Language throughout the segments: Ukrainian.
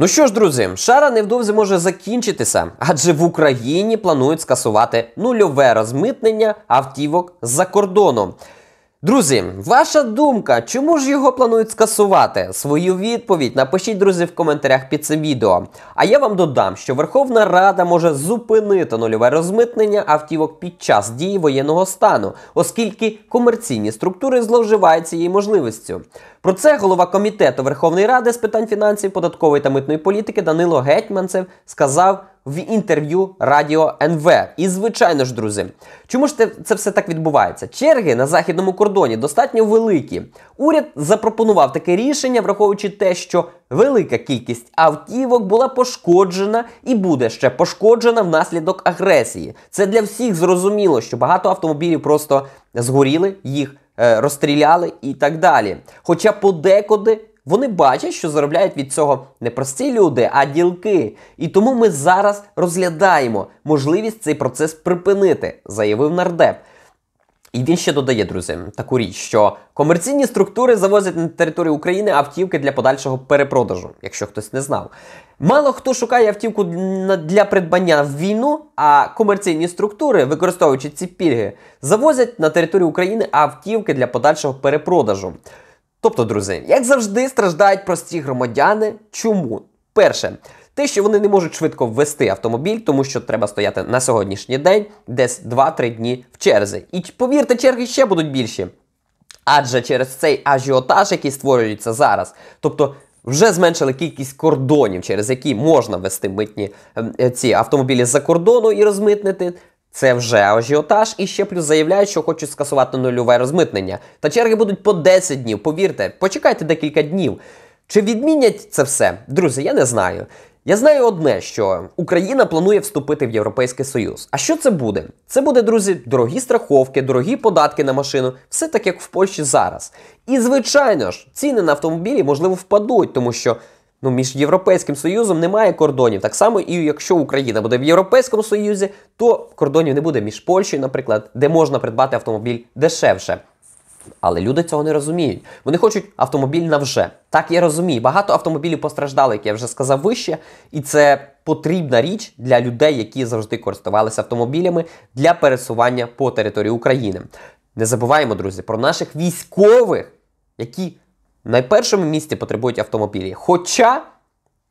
Ну що ж, друзі, шара невдовзі може закінчитися, адже в Україні планують скасувати нульове розмитнення автівок з-за кордону. Друзі, ваша думка, чому ж його планують скасувати? Свою відповідь напишіть, друзі, в коментарях під цим відео. А я вам додам, що Верховна Рада може зупинити нульове розмитнення автівок під час дії воєнного стану, оскільки комерційні структури зловживають цією можливістю. Про це голова комітету Верховної Ради з питань фінансів, податкової та митної політики Данило Гетьманцев сказав в інтерв'ю Радіо НВ. І, звичайно ж, друзі, чому ж це все так відбувається? Черги на західному кордоні достатньо великі. Уряд запропонував таке рішення, враховуючи те, що велика кількість автівок була пошкоджена і буде ще пошкоджена внаслідок агресії. Це для всіх зрозуміло, що багато автомобілів просто згоріли, їх е, розстріляли і так далі. Хоча подекуди вони бачать, що заробляють від цього не прості люди, а ділки. І тому ми зараз розглядаємо можливість цей процес припинити, заявив нардеп. І він ще додає, друзі, таку річ, що комерційні структури завозять на територію України автівки для подальшого перепродажу, якщо хтось не знав. Мало хто шукає автівку для придбання в війну, а комерційні структури, використовуючи ці пільги, завозять на територію України автівки для подальшого перепродажу. Тобто, друзі, як завжди, страждають прості громадяни. Чому? Перше, те, що вони не можуть швидко ввести автомобіль, тому що треба стояти на сьогоднішній день десь 2-3 дні в черзі. І повірте, черги ще будуть більші. Адже через цей ажіотаж, який створюється зараз, тобто вже зменшили кількість кордонів, через які можна ввести митні ем, е, ці автомобілі з-за кордону і розмитнити. Це вже ажіотаж, і ще плюс заявляють, що хочуть скасувати нульове розмитнення. Та черги будуть по 10 днів. Повірте, почекайте декілька днів. Чи відмінять це все? Друзі, я не знаю. Я знаю одне, що Україна планує вступити в Європейський Союз. А що це буде? Це буде, друзі, дорогі страховки, дорогі податки на машину, все так як в Польщі зараз. І, звичайно ж, ціни на автомобілі можливо впадуть, тому що. Ну, між Європейським Союзом немає кордонів. Так само, і якщо Україна буде в Європейському Союзі, то кордонів не буде між Польщею, наприклад, де можна придбати автомобіль дешевше. Але люди цього не розуміють. Вони хочуть автомобіль на вже. Так я розумію. Багато автомобілів постраждали, як я вже сказав вище, і це потрібна річ для людей, які завжди користувалися автомобілями для пересування по території України. Не забуваємо, друзі, про наших військових, які на першому місці потребують автомобілі. Хоча,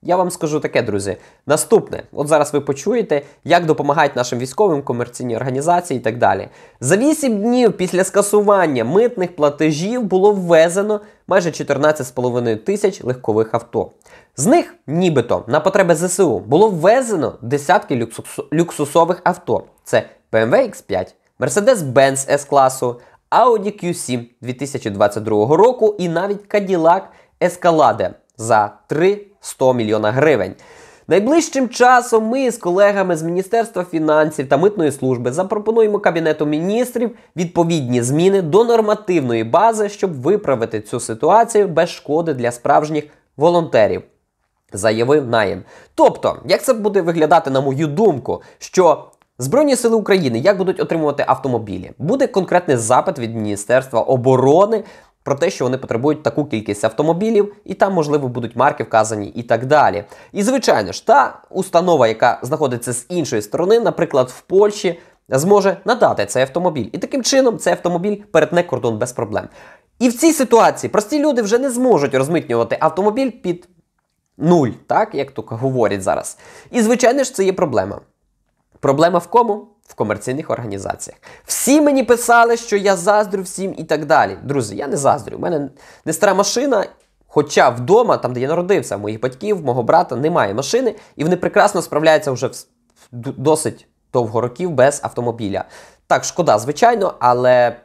я вам скажу таке, друзі, наступне, от зараз ви почуєте, як допомагають нашим військовим комерційні організації і так далі. За 8 днів після скасування митних платежів було ввезено майже 14,5 тисяч легкових авто. З них, нібито, на потреби ЗСУ було ввезено десятки люксусових авто. Це BMW X5, Mercedes-Benz S-класу, Audi Q7 2022 року і навіть Cadillac Escalade за 300 мільйона гривень. Найближчим часом ми з колегами з Міністерства фінансів та митної служби запропонуємо Кабінету міністрів відповідні зміни до нормативної бази, щоб виправити цю ситуацію без шкоди для справжніх волонтерів. Заявив Наєм. Тобто, як це буде виглядати, на мою думку, що Збройні сили України як будуть отримувати автомобілі? Буде конкретний запит від Міністерства оборони про те, що вони потребують таку кількість автомобілів, і там, можливо, будуть марки вказані і так далі. І, звичайно ж, та установа, яка знаходиться з іншої сторони, наприклад, в Польщі, зможе надати цей автомобіль. І таким чином цей автомобіль перетне кордон без проблем. І в цій ситуації прості люди вже не зможуть розмитнювати автомобіль під нуль, так як тут говорять зараз. І, звичайно ж, це є проблема. Проблема в кому? В комерційних організаціях. Всі мені писали, що я заздрю всім і так далі. Друзі, я не заздрю. У мене не стара машина, хоча вдома, там, де я народився, моїх батьків, мого брата, немає машини, і вони прекрасно справляються вже досить довго років без автомобіля. Так, шкода, звичайно, але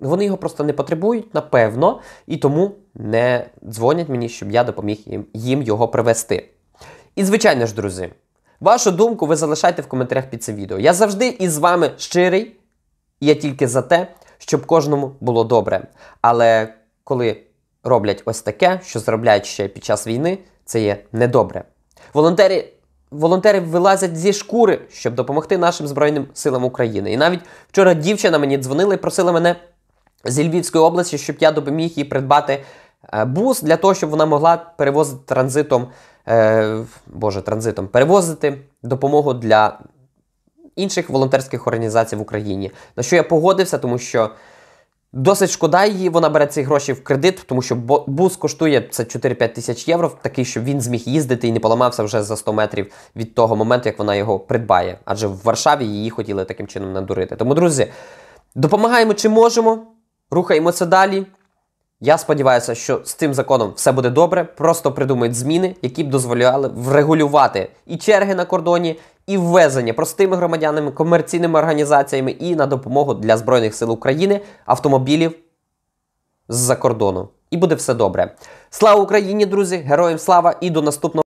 вони його просто не потребують, напевно, і тому не дзвонять мені, щоб я допоміг їм, їм його привезти. І, звичайно ж, друзі. Вашу думку ви залишайте в коментарях під цим відео. Я завжди із вами щирий, і я тільки за те, щоб кожному було добре. Але коли роблять ось таке, що заробляють ще під час війни, це є недобре. Волонтери волонтери вилазять зі шкури, щоб допомогти нашим Збройним силам України. І навіть вчора дівчина мені дзвонила і просила мене зі Львівської області, щоб я допоміг їй придбати е, бус для того, щоб вона могла перевозити транзитом е, Боже, транзитом перевозити допомогу для інших волонтерських організацій в Україні. На що я погодився, тому що досить шкода її, вона бере ці гроші в кредит, тому що бус коштує це 4-5 тисяч євро, такий, щоб він зміг їздити і не поламався вже за 100 метрів від того моменту, як вона його придбає. Адже в Варшаві її хотіли таким чином надурити. Тому, друзі, допомагаємо чи можемо, рухаємося далі. Я сподіваюся, що з цим законом все буде добре. Просто придумають зміни, які б дозволяли врегулювати і черги на кордоні, і ввезення простими громадянами, комерційними організаціями і на допомогу для Збройних сил України автомобілів з-за кордону. І буде все добре. Слава Україні, друзі! Героям слава і до наступного.